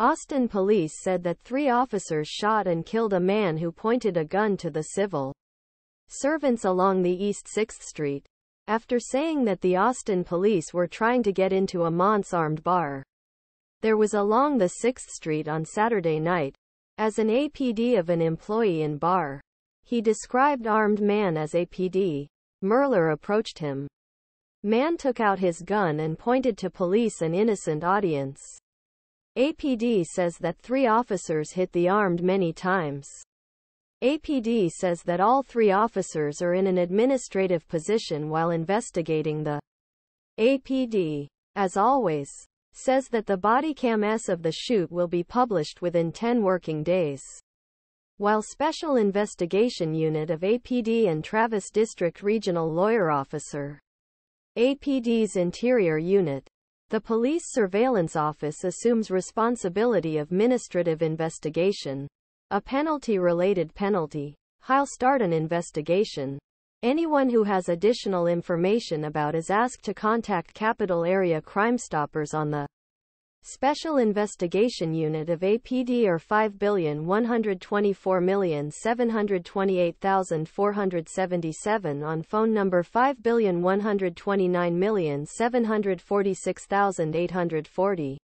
Austin police said that three officers shot and killed a man who pointed a gun to the civil servants along the East 6th Street, after saying that the Austin police were trying to get into a Mont's armed bar. There was along the 6th Street on Saturday night, as an APD of an employee in bar. He described armed man as APD. Merler approached him. Man took out his gun and pointed to police and innocent audience. APD says that three officers hit the armed many times. APD says that all three officers are in an administrative position while investigating the APD, as always, says that the body cam S of the shoot will be published within 10 working days. While Special Investigation Unit of APD and Travis District Regional Lawyer Officer APD's Interior Unit the Police Surveillance Office assumes responsibility of administrative investigation. A penalty-related penalty. He'll start an investigation. Anyone who has additional information about is asked to contact Capitol Area Crime Stoppers on the Special Investigation Unit of APD or 5,124,728,477 on phone number 5,129,746,840.